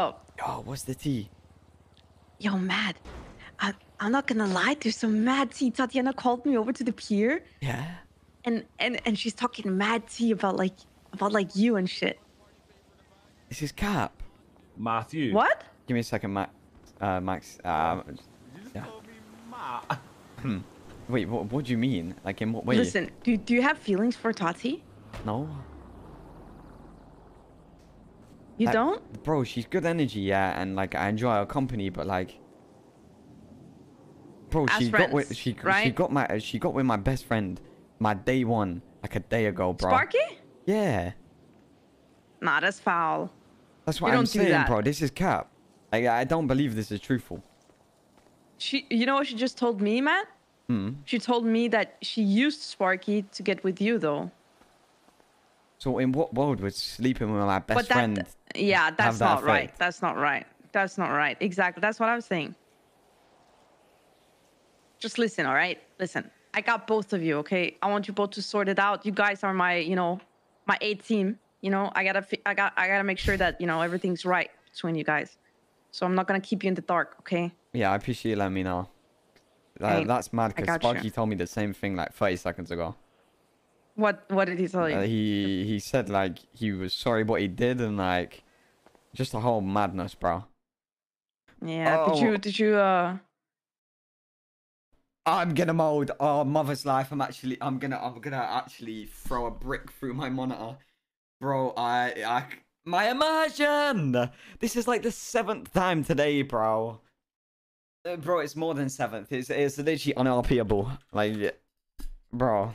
Oh, Oh, what's the tea? yo, Matt. I, I'm not gonna lie. There's some mad tea. Tatiana called me over to the pier, Yeah. and and and she's talking mad tea about like about like you and shit. This is Cap. Matthew. What? Give me a second, Max. Uh, Max. Uh, You just Yeah. called me Matt. wait, what, what do you mean? Like, in what way? Listen, do do you have feelings for Tati? No. You Uh, don't? Bro, she's good energy, yeah, and like I enjoy her company, but like, bro, As she got with she she got my she got with my best friend, my day one, like a day ago, bro. Sparky? Yeah, Not as foul. that's what You I'm saying, bro. This is cap. Like, I don't believe this is truthful. She, you know what she just told me, Matt? Hmm. She told me that she used Sparky to get with you, though. So in what world was sleeping with my best that, friend? Yeah, that's that not right. That's not right. That's not right. Exactly. That's what I'm saying. Just listen, all right? Listen. I got both of you, okay? I want you both to sort it out. You guys are my, you know, my A team. You know, I gotta, I got, I gotta make sure that you know everything's right between you guys. So I'm not gonna keep you in the dark, okay? Yeah, I appreciate you letting me know. Like, Okay, that's mad because. Sparky told me the same thing like 30 seconds ago. What, what did he tell you? Uh, he he said like he was sorry what he did and like just a whole madness, bro. yeah. oh. Did you, did you, uh? I'm gonna mold. Oh, mother's life. I'm actually. I'm gonna. I'm gonna actually throw a brick through my monitor, bro. I. I. My immersion. This is like the seventh time today, bro. Uh, bro, it's more than seventh. It's it's literally unRPable. Like, bro.